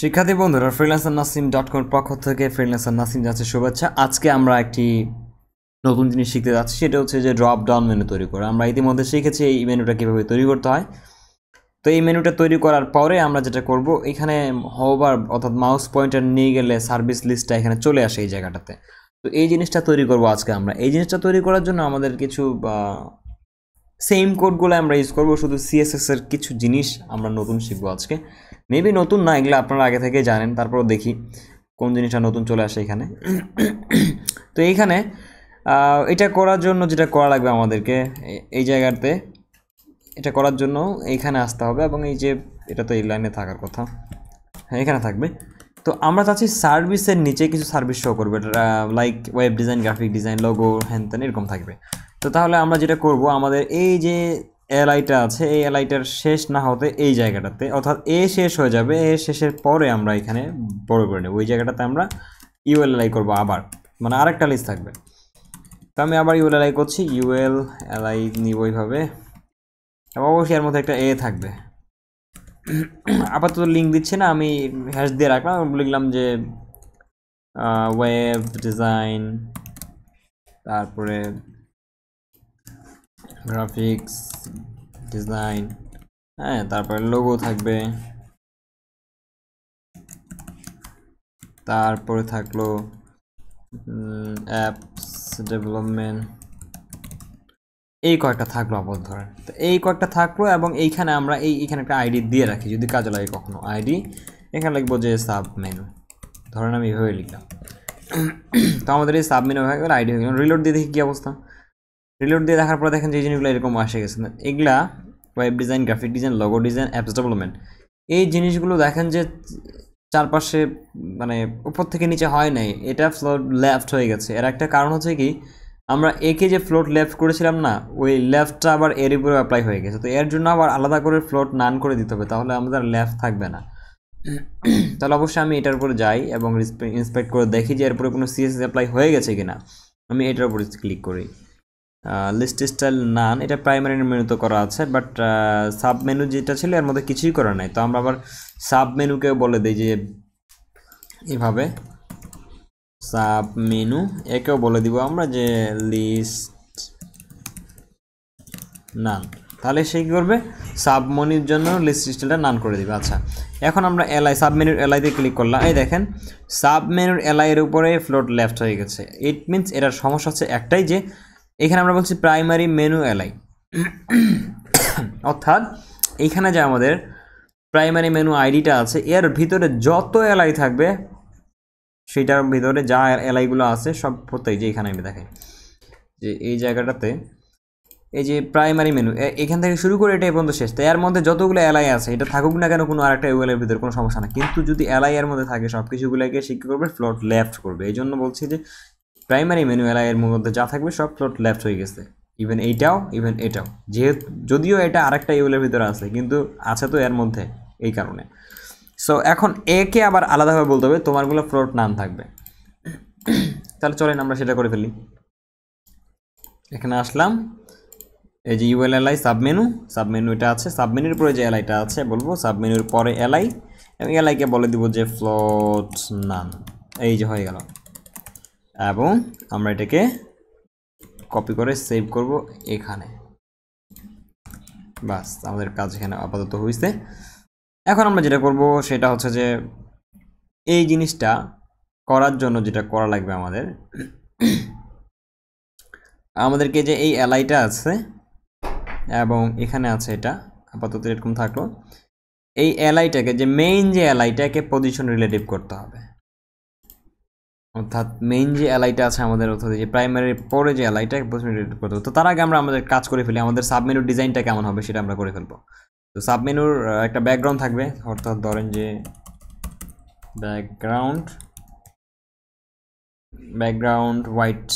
শিক্ষার্থী বন্ধুরা freelancer Nasim dot com পক্ষ থেকে ফ্রিল্যান্সার নাসিম যাচ্ছে শুভেচ্ছা। আজকে আমরা একটি নতুন জিনিস শিখতে যাচ্ছি, সেটা হচ্ছে যে ড্রপ ডাউন মেনু তৈরি করা। আমরা ইতিমধ্যে শিখেছি এই মেনুটা কীভাবে তৈরি করতে হয়। তো এই মেনুটা তৈরি করার পরে আমরা যেটা করব, এখানে হোভার অর্থাৎ মাউস পয়েন্টার নিয়ে গেলে সার্ভিস লিস্টটা এখানে চলে আসে এই জায়গাটাতে। তো এই জিনিসটা তৈরি করব আজকে আমরা। এই জিনিসটা তৈরি করার জন্য আমাদের কিছু সেম কোডগুলো আমরা ইউজ করব, শুধু সিএসএস এর কিছু জিনিস আমরা নতুন শিখব আজকে। মেবি নতুন না, এগুলো আপনারা আগে থেকে জানেন তারপর দেখি কোন জিনিসটা নতুন চলে আসে এখানে। তো এইখানে এটা করার জন্য যেটা করা লাগবে আমাদেরকে এই জায়গাতে, এটা করার জন্য এইখানে আসতে হবে এবং এই যে, এটা তো এই লাইনে থাকার কথা। হ্যাঁ এখানে থাকবে। তো আমরা চাচ্ছি সার্ভিসের নিচে কিছু সার্ভিস শো করবে like web design graphic design logo হ্যান ত্যান এরকম থাকবে। তো তাহলে আমরা যেটা করব, আমাদের এই যে এলআইটা আছে, এই এলআইটার শেষ না হতে এই জায়গাটাতে, অর্থাৎ এ শেষ হয়ে যাবে এ শেষের পরে আমরা এখানে বড় করে নেব। ওই জায়গাটাতে আমরা ইউএল এলআই করব আবার মানে আরেকটা লিস্ট থাকবে। তো আমি আবার ইউএল এলআই করছি ইউএল এলআই নিব ওইভাবে অবশ্যই এর মধ্যে একটা এ থাকবে। আপাতত লিঙ্ক দিচ্ছে না, আমি হ্যাশ দিয়ে রাখলাম, লিখলাম যে ওয়েব ডিজাইন তারপরে গ্রাফিক্স ডিজাইন হ্যাঁ তারপরে লোগো থাকবে। তারপরে থাকল অ্যাপস ডেভেলপমেন্ট এই কয়েকটা থাকল আপাতত ধরেন। তো এই কয়েকটা থাকল এবং এইখানে আমরা এই, এখানে একটা আইডি দিয়ে রাখি, যদি কাজে লাগে কখনো আইডি এখানে লিখব যে সাব মেনু ধরেন আমি এভাবে লিখলাম। তো আমাদের এই সাব মেনু হয়ে গেলে আইডি হয়ে গেল। রিলোড দিয়ে দেখি কী অবস্থা। রিলোড দিয়ে দেখার পরে দেখেন যে জিনিসগুলো এরকম আসে গেছে। এগুলা web design graphic design logo design apps development এই জিনিসগুলো দেখেন যে চারপাশে মানে উপর থেকে নিচে হয় নাই, এটা ফ্লোট লেফট হয়ে গেছে। এর একটা কারণ হচ্ছে কি, আমরা একে যে ফ্লোট লেফট করেছিলাম না, ওই লেফটটা আবার এর উপরে অ্যাপ্লাই হয়ে গেছে। তো এর জন্য আবার আলাদা করে ফ্লোট নান করে দিতে হবে, তাহলে আমাদের লেফট থাকবে না। তাহলে অবশ্যই আমি এটার উপরে যাই এবং ইন্সপেক্ট করে দেখি যে এর উপরে কোনো সিএসএস অ্যাপ্লাই হয়ে গেছে কিনা। আমি এটার উপরে ক্লিক করি। লিস্ট স্টাইল নান এটা প্রাইমারি মেনুতে করা আছে বাট সাব মেনু যেটা ছিল এর মধ্যে কিছুই করা নাই। তো আমরা আবার সাব মেনুকে বলে দিই যে এভাবে সাব মেনু একেও বলে দিব আমরা যে লিস্ট নান তাহলে সে কী করবে? সাবমনির জন্য লিস্ট স্টাইলটা নান করে দিবে। আচ্ছা এখন আমরা এলআই সাব মেনুর এলআইতে ক্লিক করলাম। এই দেখেন সাব মেনুর এলআইয়ের উপরে ফ্লোট লেফট হয়ে গেছে। ইট মিনস এটার সমস্যা হচ্ছে একটাই যে এখানে আমরা বলছি প্রাইমারি মেনু এলআই অর্থাৎ এইখানে যে আমাদের প্রাইমারি মেনু আইডিটা আছে, এর ভিতরে যত এলআই থাকবে, সেটার ভিতরে যা এলআইগুলো আছে, সব প্রত্যেক যে এখানে আমি দেখাই। যে এই জায়গাটাতে, এই যে প্রাইমারি মেনু এখান থেকে শুরু করে এটা পর্যন্ত শেষ। তো এর মধ্যে যতগুলো এলআই আছে, এটা থাকুক না কেন কোনো আরেকটা ইউএলের ভিতরে কোনো সমস্যা না কিন্তু যদি এলআই এর মধ্যে থাকে সব কিছুগুলোকে শিক্ষা করবে ফ্লট লেফট করবে। এই জন্য বলছি যে প্রাইমারি মেনু এলআই এর মধ্যে যা থাকবে সব ফ্লোট লেফট হয়ে গেছে। ইভেন এইটাও ইভেন এটাও। যেহেতু, যদিও এটা আরেকটা ইউলের ভিতরে আছে, কিন্তু আছে তো এর মধ্যে এই কারণে। সো এখন একে আবার আলাদাভাবে বলতে হবে, তোমারগুলো ফ্লোট নাম থাকবে। তাহলে চলেন আমরা সেটা করে ফেলি। এখানে আসলাম। এই যে ইউএল এলআই সাবমেনু সাবমেনু। এটা আছে, সাবমেনুর পরে যে এলআইটা আছে, বলব সাবমেনুর পরে এলআই এবং এলআইকে বলে দিব যে ফ্লোট নান এই যে হয়ে গেল। এবং আমরা এটাকে কপি করে সেভ করব এখানে। বাস, আমাদের কাজ এখানে আপাতত হয়েছে এখন আমরা যেটা করব সেটা হচ্ছে যে এই জিনিসটা করার জন্য যেটা করা লাগবে আমাদের, আমাদেরকে যে এই এলআইটা আছে এবং এখানে আছে এটা, আপাতত এরকম থাকল। এই এলআইটাকে যে মেইন যে এলআইটাকে পজিশন রিলেটিভ করতে হবে। অর্থাৎ মেইন যে এলআইটা আছে আমাদের, অর্থাৎ যে প্রাইমারির পরে যে এলআইটা করতে তো তার আগে আমরা আমাদের কাজ করে ফেলি, আমাদের সাবমেনুর ডিজাইনটা কেমন হবে সেটা আমরা করে ফেলব। তো সাবমেনুর একটা ব্যাকগ্রাউন্ড থাকবে, অর্থাৎ ধরেন যে ব্যাকগ্রাউন্ড ব্যাকগ্রাউন্ড হোয়াইট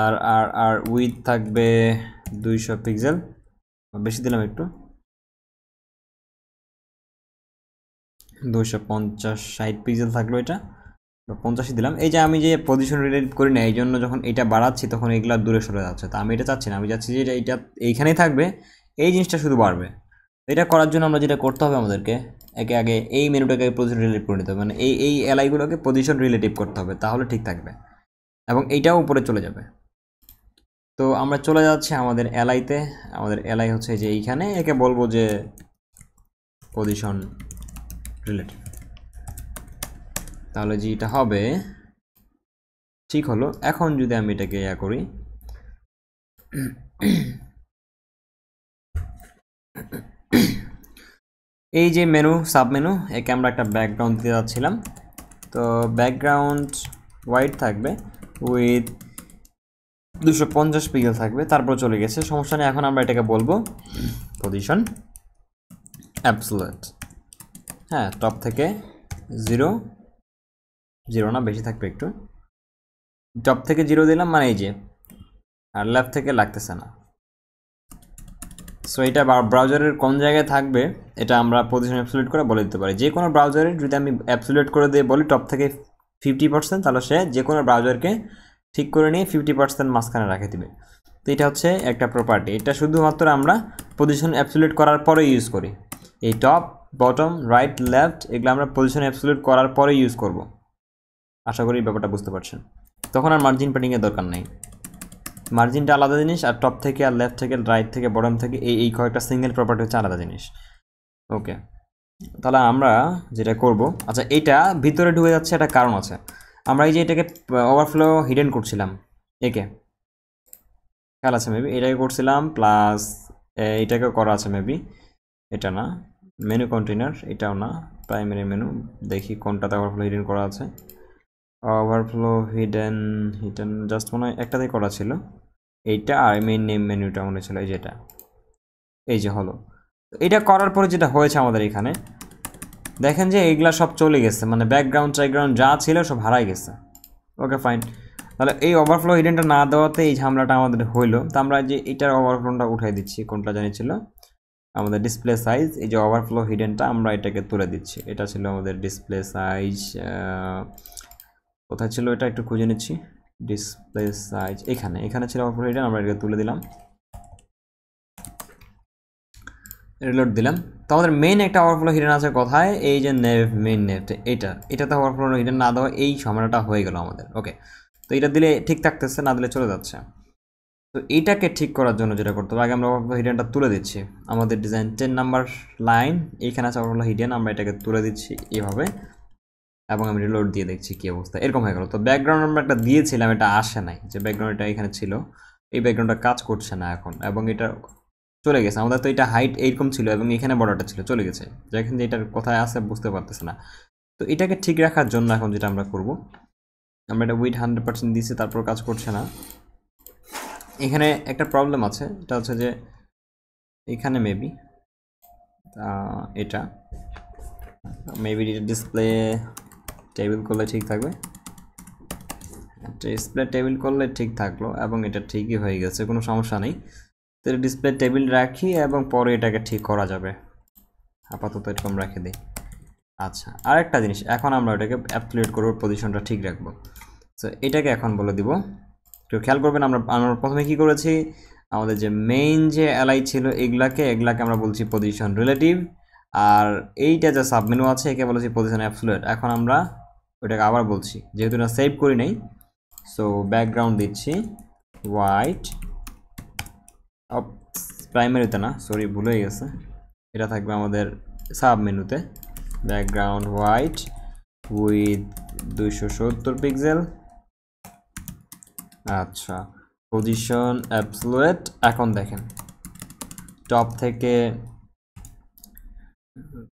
আর আর আর উইথ থাকবে দুইশো পিক্সেল বেশি দিলাম একটু। দুইশো পঞ্চাশ ষাট পিক্সেল থাকল এটা। পঞ্চাশই দিলাম। এই যে আমি যে পজিশন রিলেট করি না, এই জন্য যখন এটা বাড়াচ্ছি তখন এগুলা দূরে সরে যাচ্ছে। তো আমি এটা চাচ্ছি না, আমি চাচ্ছি যে এটা এইখানেই থাকবে, এই জিনিসটা শুধু বাড়বে। এটা করার জন্য আমরা যেটা করতে হবে আমাদেরকে, একে আগে এই মেনুটাকে পজিশন রিলেটিভ করে নিতে হবে। মানে এই এই এলআইগুলোকে পজিশন রিলেটিভ করতে হবে, তাহলে ঠিক থাকবে। এবং এইটাও উপরে চলে যাবে। তো আমরা চলে যাচ্ছি আমাদের এলআইতে আমাদের এলআই হচ্ছে যে এইখানে, একে বলব যে পজিশন রিলেটিভ তাহলে যেটা হবে, ঠিক হলো। এখন যদি আমি এটাকে ইয়া করি, এই যে মেনু সাব মেনু একে আমরা একটা ব্যাকগ্রাউন্ড দিতে যাচ্ছিলাম। তো ব্যাকগ্রাউন্ড হোয়াইট থাকবে উইথ দুশো পঞ্চাশ পিক্সেল থাকবে, তারপর চলে গেছে। সমস্যা নেই, এখন আমরা এটাকে বলব পজিশন অ্যাবসুলেট হ্যাঁ টপ থেকে জিরো জিরো না, বেশি থাকবে একটু। টপ থেকে জিরো দিলাম মানে এই যে, আর লেফট থেকে লাগতেছে না। সো এটা ব্রাউজারের কোন জায়গায় থাকবে, এটা আমরা পজিশন অ্যাবসুলেট করে বলে দিতে পারি। যে কোনো ব্রাউজারের যদি আমি অ্যাবসুলেট করে দিয়ে বলি টপ থেকে ফিফটি পার্সেন্ট তাহলে সে যে কোনো ব্রাউজারকে ঠিক করে নিয়ে ফিফটি পার্সেন্ট মাঝখানে রাখে দিবে। তো এটা হচ্ছে একটা প্রপার্টি এটা শুধুমাত্র আমরা পজিশন অ্যাবসুলেট করার পরে ইউজ করি। এই টপ বটম রাইট লেফট এগুলো আমরা পজিশন অ্যাবসুলেট করার পরে ইউজ করব। আশা করি ব্যাপারটা বুঝতে পারছেন। তখন আর মার্জিন প্যাডিংয়ের দরকার নেই। মার্জিনটা আলাদা জিনিস, আর টপ থেকে আর লেফট থেকে রাইট থেকে বটম থেকে এই এই কয়েকটা সিঙ্গেল প্রপার্টি হচ্ছে আলাদা জিনিস। ওকে তাহলে আমরা যেটা করব আচ্ছা এইটা ভিতরে ঢুকে যাচ্ছে একটা কারণ আছে। আমরা এই যে এটাকে ওভারফ্লো হিডেন করছিলাম। একে। খেয়াল আছে মেবি এটাকে করছিলাম প্লাস এইটাকেও করা আছে মেবি এটা না। মেনু কন্টেনার এটাও না প্রাইমারি মেনু দেখি কোনটাতে ওভারফ্লো হিডেন করা আছে। ওভারফ্লো হিডেন হিডেন জাস্ট মনে হয় একটাতেই করা ছিল। এইটা আর মেইন নেম মেনুটা মনে ছিল, এই যেটা। এই যে হলো। এটা করার পরে যেটা হয়েছে আমাদের এখানে, দেখেন যে এইগুলা সব চলে গেছে মানে ব্যাকগ্রাউন্ড ট্যাকগ্রাউন্ড যা ছিল সব হারাই গেছে। ওকে ফাইন তাহলে এই ওভারফ্লো হিডেনটা না দেওয়াতে এই ঝামেলাটা আমাদের হইল। তো আমরা যে এটার ওভারফ্লোটা উঠাই দিচ্ছি, কোনটা জানিয়েছিল আমাদের ডিসপ্লে সাইজ এই যে ওভারফ্লো হিডেনটা আমরা এটাকে তুলে দিচ্ছি। এটা ছিল আমাদের ডিসপ্লে সাইজ কোথায় ছিল এটা একটু খুঁজে নিচ্ছি। ডিসপ্লে সাইজ এখানে এখানে ছিল ওভারফ্লো হিডেন আমরা এটাকে তুলে দিলাম। রিলোড দিলাম। তো আমাদের মেইন একটা ওভারফ্লো হিডেন আছে কোথায়? এই যে নেভ মেইন নেভটা এটা, এটাতে ওভারফ্লো হিডেন না দেওয়া, এই সময়টা হয়ে গেল আমাদের। ওকে তো এটা দিলে ঠিক থাকতেছে, না দিলে চলে যাচ্ছে। তো এইটাকে ঠিক করার জন্য যেটা করতে হবে, আগে আমরা হিডেনটা তুলে দিচ্ছি। আমাদের ডিজাইন টেন নাম্বার লাইন এইখানে আছে ওভারফ্লো হিডেন আমরা এটাকে তুলে দিচ্ছি এভাবে। এবং আমি রিলোড দিয়ে দেখছি কী অবস্থা। এরকম হয়ে গেল। তো ব্যাকগ্রাউন্ড আমরা একটা দিয়েছিলাম, এটা আসে নাই। যে ব্যাকগ্রাউন্ড এটা এখানে ছিল, এই ব্যাকগ্রাউন্ডটা কাজ করছে না এখন। এবং এটা চলে গেছে। আমাদের তো এটা হাইট এইরকম ছিল এবং এখানে বড়টা ছিল, চলে গেছে। যেখান যে এটার কোথায় আছে, বুঝতে পারতেছে না। তো এটাকে ঠিক রাখার জন্য এখন যেটা আমরা করব, আমরা এটা উইথ হান্ড্রেড পার্সেন্ট দিয়েছি, তারপর কাজ করছে না। এখানে একটা প্রবলেম আছে। এটা হচ্ছে যে, এখানে মেবি এটা মেবি ডিসপ্লে টেবিল করলে ঠিক থাকবে। ডিসপ্লে টেবিল করলে ঠিক থাকল এবং এটা ঠিকই হয়ে গেছে, কোনো সমস্যা নেই। তো ডিসপ্লে টেবিল রাখি এবং পরে এটাকে ঠিক করা যাবে। আপাতত এরকম রেখে দিই। আচ্ছা আরেকটা জিনিস, এখন আমরা এটাকে অ্যাপলেট করব পজিশনটা ঠিক রাখব। তো এটাকে এখন বলে দিব একটু খেয়াল করবেন আমরা আমরা প্রথমে কি করেছি? আমাদের যে মেইন যে অ্যালাই ছিল এগুলাকে এগুলাকে আমরা বলছি পজিশন রিলেটিভ আর এইটা যে সাবমেনু আছে, একে বলেছি পজিশন অ্যাপসুলেট এখন আমরা ওইটাকে আবার বলছি। যেহেতু না সেভ করি নেই সো ব্যাকগ্রাউন্ড দিচ্ছি। হোয়াইট প্রাইমারিতে না সরি ভুলে গেছে। এটা থাকবে আমাদের সাব মেনুতে ব্যাকগ্রাউন্ড হোয়াইট উইথ দুইশো সত্তর পিক্সেল আচ্ছা পজিশন অ্যাবসলুয়েট এখন দেখেন। টপ থেকে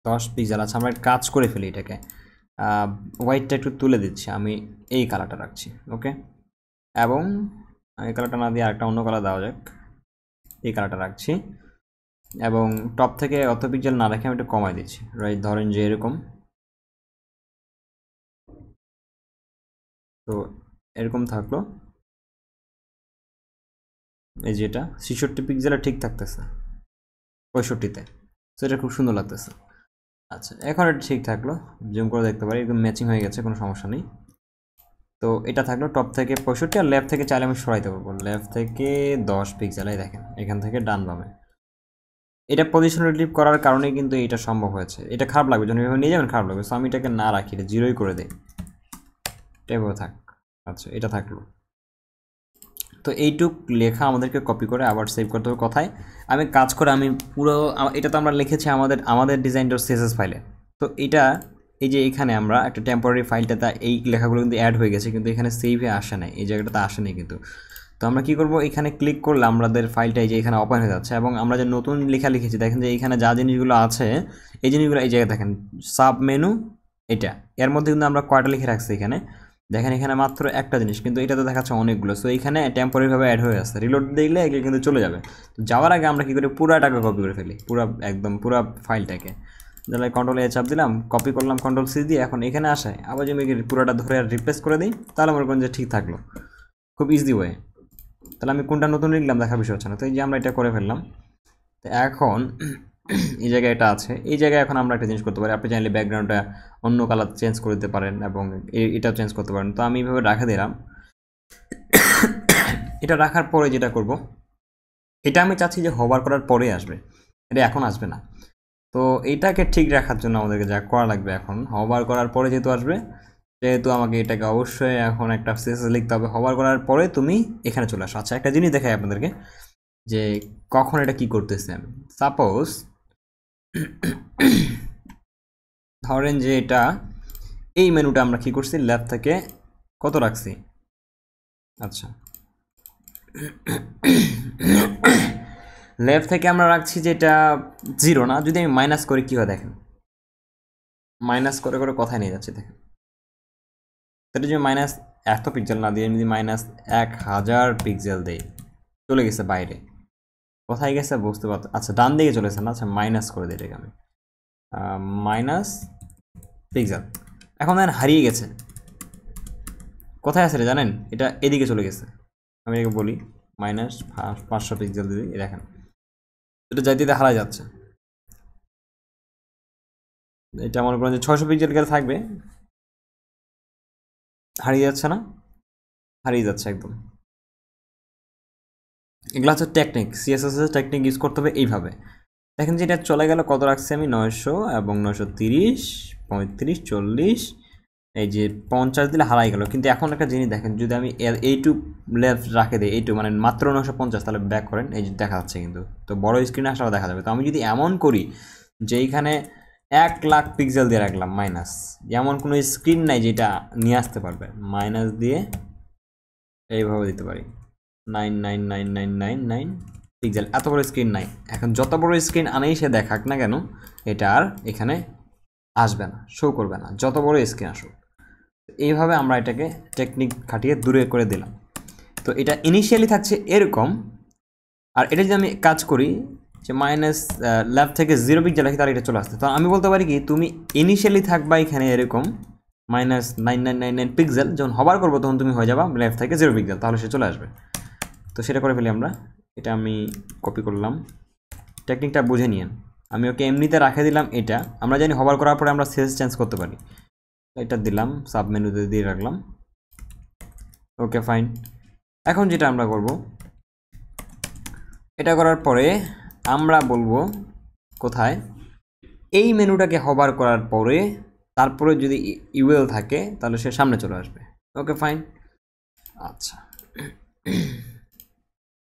দশ পিক্সেল আচ্ছা আমরা কাজ করে ফেলি এটাকে। হোয়াইটটা একটু তুলে দিচ্ছি, আমি এই কালারটা রাখছি ওকে এবং এই কালারটা না দিয়ে আরেকটা অন্য কালার দেওয়া যাক, এই কালারটা রাখছি। এবং টপ থেকে অত পিক্সেল না রেখে আমি একটু কমাই দিচ্ছি রাইট ধরেন যে এরকম। তো এরকম থাকল। এই যেটা ছেষট্টি পিক্সেলে ঠিক থাকতেছে। পঁয়ষট্টিতে। তো এটা খুব সুন্দর লাগতেছে। আচ্ছা এখন এটা ঠিক থাকল। জুম করে দেখতে পারি, একদম ম্যাচিং হয়ে গেছে, কোনো সমস্যা নেই। তো, এটা থাকল টপ থেকে পঁয়ষট্টি আর লেফট থেকে চাইলে আমি সরাইতে পারব লেফট থেকে দশ পিক্সেলাই দেখেন, এখান থেকে ডান বামে। এটা পজিশন রিলিভ করার কারণে কিন্তু এটা সম্ভব হয়েছে। এটা খারাপ লাগবে, যখন এভাবে নিয়ে যাবেন খারাপ লাগবে। সো আমি এটাকে না রাখি, এটা জিরোই করে দিই। এটা এভাবে থাক। আচ্ছা এটা থাকল। তো এইটুক লেখা আমাদেরকে কপি করে আবার সেভ করতে হবে কথায়। আমি কাজ করে আমি পুরো এটা তো আমরা লিখেছি আমাদের আমাদের ডিজাইনটার সিএসএস ফাইলে তো এটা, এই যে এখানে আমরা একটা টেম্পোরারি ফাইলটাতে এই লেখাগুলো কিন্তু অ্যাড হয়ে গেছে, কিন্তু এখানে সেভে আসে নাই, এই জায়গাটাতে আসে নাই কিন্তু। তো আমরা কি করব? এখানে ক্লিক করলে আমাদের ফাইলটা এই যে এখানে ওপেন হয়ে যাচ্ছে, এবং আমরা যে নতুন লেখা লিখেছি, দেখেন যে এখানে যা জিনিসগুলো আছে, এই জিনিসগুলো এই জায়গায় দেখেন সাব মেনু এটা। এর মধ্যে কিন্তু আমরা কয়টা লিখে রাখছি এখানে? দেখেন এখানে মাত্র একটা জিনিস, কিন্তু এটা তো দেখাচ্ছে অনেকগুলো। সো এখানে টেম্পোরারিভাবে অ্যাড হয়ে আসছে রিলোড দিলে এগুলো কিন্তু চলে যাবে। তো যাওয়ার আগে আমরা কী করি? পুরাটাকে কপি করে ফেলি। পুরা একদম পুরা ফাইলটাকে তাহলে কন্ট্রোল এ চাপ দিলাম কপি করলাম কন্ট্রোল সি দিয়ে এখন এখানে আসে আবার যদি আমি পুরোটা ধরে আর রিপ্লেস করে দিই, তাহলে মনে করেন যে ঠিক থাকল। খুব ইজি ওয়ে তাহলে আমি কোনটা নতুন লিখলাম দেখার বিষয় হচ্ছে না। তো এই যে আমরা এটা করে ফেললাম। তো এখন এই জায়গায় এটা আছে। এই জায়গায় এখন আমরা একটা জিনিস করতে পারি। আপনি চাইলে ব্যাকগ্রাউন্ডটা অন্য কালার চেঞ্জ করে দিতে পারেন এবং এটাও চেঞ্জ করতে পারেন। তো আমি এইভাবে রাখা দিলাম। এটা রাখার পরে যেটা করব, এটা আমি চাচ্ছি যে হবার করার পরে আসবে। এটা এখন আসবে না। তো এইটাকে ঠিক রাখার জন্য আমাদেরকে যা করা লাগবে এখন হবার করার পরে যেহেতু আসবে, সেহেতু আমাকে এটাকে অবশ্যই এখন একটা সিএসএস লিখতে হবে। হবার করার পরে তুমি এখানে চলে আসো। আচ্ছা একটা জিনিস দেখাই আপনাদেরকে যে কখন এটা কি করতেছে আমি। সাপোজ ধরেন যে এটা, এই মেনুটা আমরা কি করছি? ল্যাব থেকে কত রাখছি? আচ্ছা। লেফট থেকে আমরা রাখছি যে এটা জিরো না, যদি আমি মাইনাস করি কী হয় দেখেন? মাইনাস করে করে কথায় নিয়ে যাচ্ছে, দেখেন। তাহলে যদি মাইনাস এত পিক্সেল না দিয়ে, আমি যদি মাইনাস এক হাজার পিক্সেল দেই, চলে গেছে বাইরে। কোথায় গেছে বুঝতে পারতো আচ্ছা ডান দিকে চলে গেছে না? আচ্ছা মাইনাস করে দিই এটাকে আমি। মাইনাস পিক্সেল এখন দেখেন, হারিয়ে গেছে। কোথায় আছে রে জানেন? এটা এদিকে চলে গেছে। আমি এটাকে বলি মাইনাস পাঁচশো পিক্সেল দিদি দেখেন। এটা যাইতে যাইতে হারাই যাচ্ছে। এটা মনে করেন যে ছয়শো পিক্সেল গেলে থাকবে। হারিয়ে যাচ্ছে না? হারিয়ে যাচ্ছে একদম। এগুলো হচ্ছে টেকনিক সিএসএস এর টেকনিক ইউজ করতে হবে এইভাবে। দেখেন যে এটা চলে গেল, কত রাখছি আমি? নয়শো এবং নয়শো তিরিশ, পঁয়ত্রিশ, চল্লিশ, এই যে পঞ্চাশ দিলে হারাই গেল। কিন্তু এখন একটা জিনিস দেখেন, যদি আমি এইটু লেফট রাখে দিই এইটু মানে মাত্র নশো পঞ্চাশ, তাহলে ব্যাক করেন, এই দেখা যাচ্ছে কিন্তু। তো বড় স্ক্রিনে আসলে দেখা যাবে। তো আমি যদি এমন করি যে এইখানে এক লাখ পিক্সেল দিয়ে রাখলাম মাইনাস এমন কোনো স্ক্রিন নাই যেটা নিয়ে আসতে পারবে। মাইনাস দিয়ে এইভাবে দিতে পারি। Nine nine nine nine nine nine pixel, এত বড় স্ক্রিন নাই। এখন যত বড় স্ক্রিন আনেই সে দেখাক না কেন, এটা আর এখানে আসবে না শো করবে না, যত বড় স্ক্রিন আসুক। এইভাবে আমরা এটাকে টেকনিক খাটিয়ে দূরে করে দিলাম। তো এটা ইনিশিয়ালি থাকছে এরকম, আর এটা যদি আমি কাজ করি, যে মাইনাস ল্যাব থেকে জিরো পিক্সেল রাখি, তাহলে এটা চলে আসতে তো আমি বলতে পারি কি, তুমি ইনিশিয়ালি থাকবা এখানে এরকম minus nine nine nine nine pixel যখন হবার করব, তখন তুমি হয়ে যাবা ল্যাব থেকে জিরো পিক্সেল তাহলে সে চলে আসবে। তো সেটা করে ফেলি আমরা। এটা আমি কপি করলাম। টেকনিকটা বুঝে নিয়েন। আমি ওকে এমনিতে রাখে দিলাম এটা। আমরা জানি হবার করার পরে আমরা সেলস চেঞ্জ করতে পারি। এটা দিলাম সাব মেনুতে দিয়ে রাখলাম। ওকে ফাইন এখন যেটা আমরা করব, এটা করার পরে আমরা বলব কোথায়? এই মেনুটাকে হবার করার পরে তারপরে যদি ইউএল থাকে, তাহলে সে সামনে চলে আসবে। ওকে ফাইন আচ্ছা।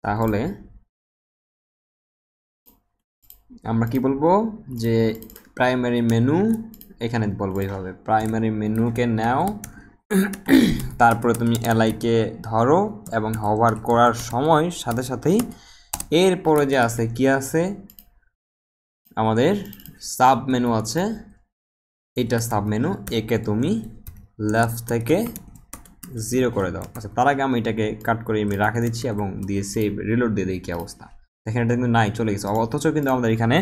তাহলে আমরা কি বলব? যে প্রাইমারি মেনু এখানে বলব এইভাবে। প্রাইমারি মেনুকে নাও, তারপরে তুমি এলআইকে ধরো এবং হভার করার সময় সাথে সাথেই এরপরে যে আছে কি আছে? আমাদের সাব মেনু আছে। এটা সাব মেনু একে তুমি লেফট থেকে জিরো করে দাও। আচ্ছা তার আগে আমি এটাকে কাট করে আমি রাখে দিচ্ছি এবং দিয়ে সেভ রিলোড দিয়ে দিই কী অবস্থা। দেখেন, এটা কিন্তু নাই, চলে গেছে। অথচ কিন্তু আমাদের এখানে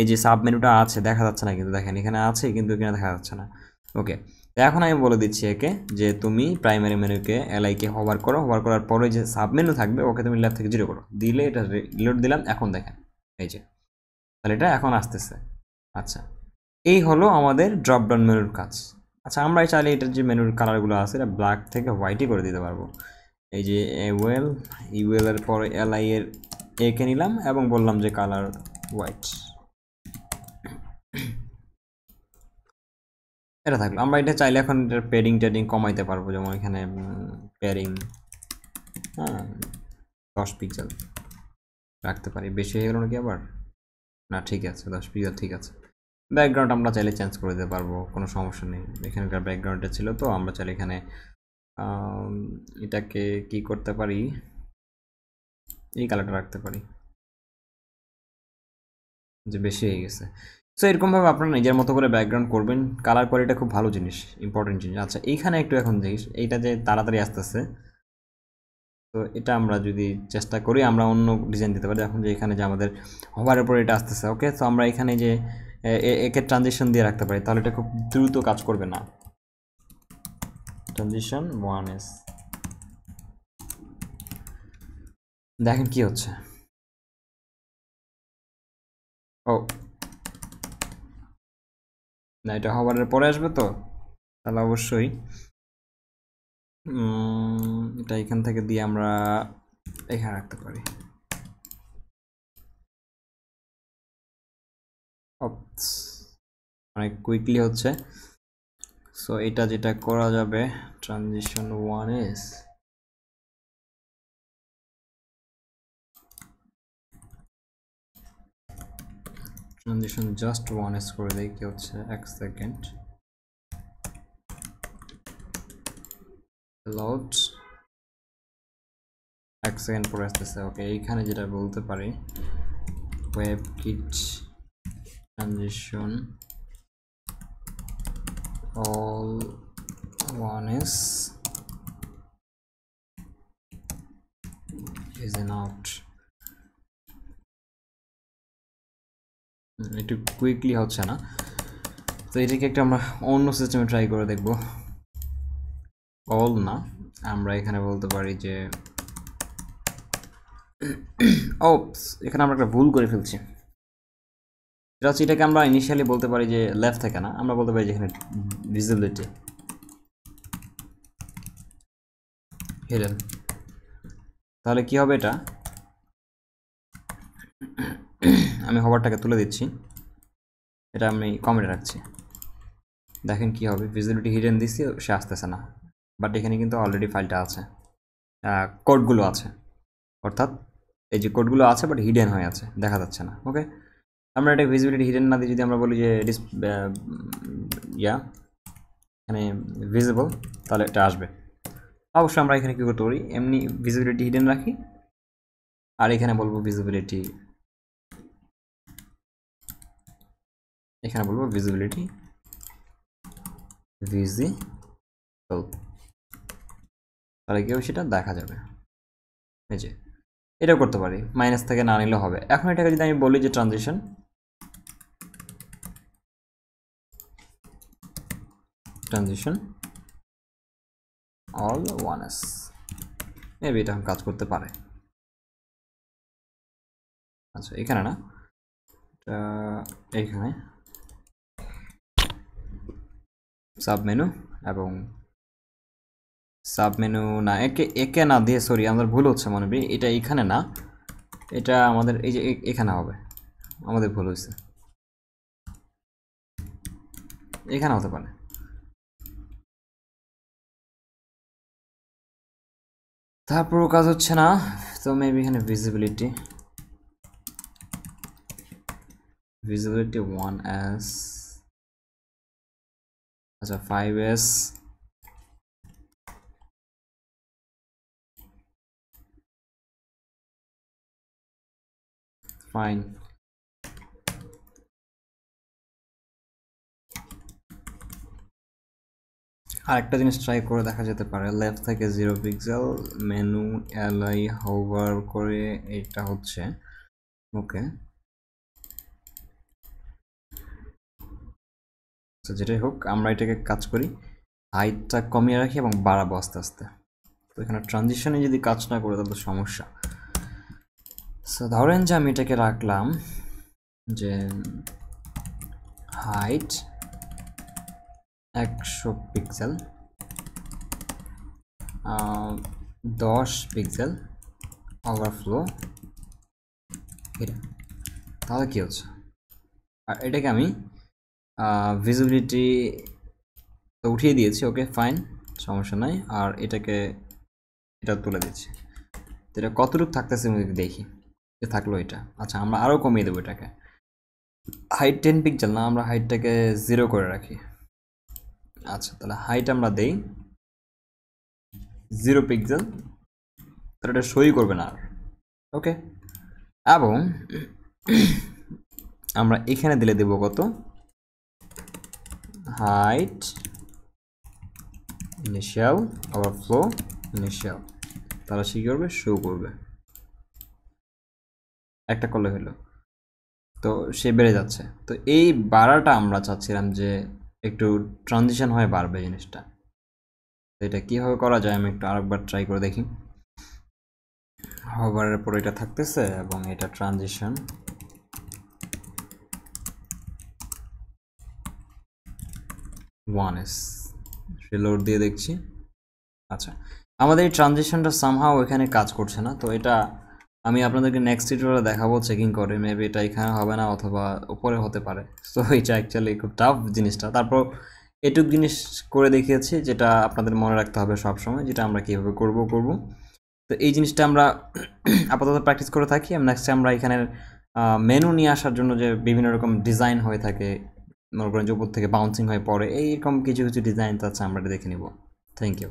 এই যে সাব মেনুটা আছে, দেখা যাচ্ছে না কিন্তু। দেখেন, এখানে আছে কিন্তু, এখানে দেখা যাচ্ছে না। ওকে এখন আমি বলে দিচ্ছি একে যে তুমি প্রাইমারি মেনুকে এলআইকে হভার করো। হভার করার পরে যে সাব মেনু থাকবে, ওকে তুমি ল্যাব থেকে জিরো করো। দিলে এটা রিলোড দিলাম, এখন দেখেন, এই যে। তাহলে এটা এখন আসতেছে। আচ্ছা এই হলো আমাদের ড্রপ ডাউন মেনুর কাজ। আচ্ছা আমরা চাইলে এটার যে মেনুর কালারগুলো আছে, এটা ব্ল্যাক থেকে হোয়াইটই করে দিতে পারব। এই যে ওয়েল ইউএল এর পরে এলআই এর একে নিলাম এবং বললাম যে কালার হোয়াইট এটা থাকল। আমরা এটা চাইলে এখন এটার পেডিং টেডিং কমাইতে পারব, যেমন এখানে পেয়ারিং হ্যাঁ দশ পিক্সেল রাখতে পারি। বেশি হয়ে গেল নাকি আবার? না, ঠিক আছে, দশ পিক্সেল ঠিক আছে। ব্যাকগ্রাউন্ড আমরা চাইলে চেঞ্জ করে দিতে পারব, কোনো সমস্যা নেই। এখানকার ব্যাকগ্রাউন্ডটা ছিল তো, আমরা চাইলে এখানে এটাকে কি করতে পারি? এই কালারটা রাখতে পারি। যে বেশি হয়ে গেছে। সো এরকমভাবে আপনারা নিজের মতো করে ব্যাকগ্রাউন্ড করবেন। কালার কোয়ালিটি খুব ভালো জিনিস ইম্পর্টেন্ট জিনিস। আচ্ছা এইখানে একটু এখন দেখিস এইটা যে তাড়াতাড়ি আসতেছে। তো, এটা আমরা যদি চেষ্টা করি, আমরা অন্য ডিজাইন দিতে পারি। এখন যে এখানে যে আমাদের হবারের উপরে এটা আসতেছে ওকে তো আমরা এখানে যে একে ট্রানজিশন দিয়ে রাখতে পারি, তাহলে এটা খুব দ্রুত কাজ করবে না। ট্রানজিশন ওয়ান এস দেখেন কি হচ্ছে। ও। না, এটা হবারের পরে আসবে তো? তাহলে অবশ্যই। এটা এখান থেকে দিয়ে আমরা এখানে রাখতে পারি। অনেক কুইকলি হচ্ছে। সো এটা যেটা করা যাবে transition one s transition just one s করে দেয় কি হচ্ছে? এক সেকেন্ড load এক সেকেন্ড পরে আসতেছে ওকে এইখানে যেটা বলতে পারি web kit transition all one is is not একটু কুইকলি হচ্ছে না। তো এটাকে একটা আমরা অন্য সিস্টেমে ট্রাই করে দেখব। অল না, আমরা এখানে বলতে পারি যে ও এখানে আমরা একটা ভুল করে ফেলছি। এটা হচ্ছে এটাকে আমরা ইনিশিয়ালি বলতে পারি যে লেফট থেকে না, আমরা বলতে পারি যে এখানে ভিজিবিলিটি হিডেন তাহলে কি হবে এটা? আমি হবারটাকে তুলে দিচ্ছি। এটা আমি কমেন্টে রাখছি। দেখেন কি হবে ভিজিবিলিটি হিডেন দিচ্ছি সে আসতেছে না। বাট এখানে কিন্তু অলরেডি ফাইলটা আছে। কোডগুলো আছে। অর্থাৎ এই যে কোডগুলো আছে বাট হিডেন হয়ে আছে। দেখা যাচ্ছে না ওকে আমরা এটা ভিজিবিলিটি হিডেন না দিয়ে যদি আমরা বলি যে ইয়া, এখানে ভিজিবল তাহলে এটা আসবে। অবশ্যই আমরা এখানে কী করতে পারি? এমনি ভিজিবিলিটি হিডেন রাখি। আর এখানে বলব ভিজিবিলিটি এখানে বলব ভিজিবিলিটি ভিজিবল তাহলে কেউ সেটা দেখা যাবে। এই যে, এটাও করতে পারি। মাইনাস থেকে না নিলেও হবে। এখন এটাকে যদি আমি বলি যে transition transition all one s maybe এটা কাজ করতে পারে। আচ্ছা এখানে না? এইখানে সাব মেনু এবং সাব মেনু না, একে একে না দিয়ে সরি আমাদের ভুল হচ্ছে মনে হয়। এটা এখানে না। এটা আমাদের, এই যে এখানে হবে। আমাদের ভুল হয়েছে। এখানে হতে পারে। তারপরও কাজ হচ্ছে না তো মেবি এখানে ভিজিবিলিটি visibility 1s আচ্ছা 5s fine আরেকটা জিনিস ট্রাই করে দেখা যেতে পারে। লেফট থেকে zero pixel menu LI hover করে এটা হচ্ছে। ওকে তো যেটাই হোক, আমরা এটাকে কাজ করি। হাইটটা কমিয়ে রাখি এবং বাড়াবো আস্তে আস্তে। তো এখানে ট্রানজিশনে যদি কাজ না করে, তাহলে সমস্যা। সো ধরেন যে আমি এটাকে রাখলাম যে হাইট একশো পিক্সেল দশ পিক্সেল ওভারফ্লো এটা। তাহলে কী হচ্ছে? আর এটাকে আমি ভিজিবিলিটি উঠিয়ে দিয়েছি ওকে ফাইন সমস্যা নাই। আর এটাকে, এটা তুলে দিচ্ছি। এটা কতটুকু থাকতেছে আমি দেখি, যে থাকল এটা। আচ্ছা আমরা আরও কমিয়ে দেবো এটাকে। হাইট টেন পিক্সেল না, আমরা হাইটটাকে জিরো করে রাখি। আচ্ছা তাহলে হাইট আমরা দেই জিরো পিক্সেল তাহলে এটা সই করবে না আর। ওকে এবং আমরা এখানে দিলে দেব কত? হাইট ইনিশিয়াল ওভারফ্লো ইনিশিয়াল তারা সে করবে? শো করবে। একটা করলে হলো। তো সে বেড়ে যাচ্ছে। তো এই বাড়াটা আমরা চাচ্ছিলাম যে একটু ট্রানজিশন হয়ে বাড়বে জিনিসটা। তো এটা কীভাবে করা যায় আমি একটু আরেকবার ট্রাই করে দেখি। হবারের পর এটা থাকতেছে এবং এটা ট্রানজিশন ওয়ান এস দিয়ে দেখছি। আচ্ছা। আমাদের এই ট্রানজিশনটা সামহাও এখানে কাজ করছে না, তো এটা আমি আপনাদেরকে নেক্সট টিউটোরিয়ালে দেখাবো চেকিং করে মেবি এটা এখানে হবে না অথবা উপরে হতে পারে। সো এটা অ্যাকচুয়ালি খুব টাফ জিনিসটা। তারপর এটুক জিনিস করে দেখিয়েছি যেটা আপনাদের মনে রাখতে হবে সব সময় যেটা আমরা কীভাবে করব করব। তো এই জিনিসটা আমরা আপাতত প্র্যাকটিস করে থাকি। নেক্সট আমরা এখানের মেনু নিয়ে আসার জন্য যে বিভিন্ন রকম ডিজাইন হয়ে থাকে, মনে করেন যে উপর থেকে বাউন্সিং হয়ে পড়ে, এইরকম কিছু কিছু ডিজাইন আছে আমরা দেখে নিব। Thank you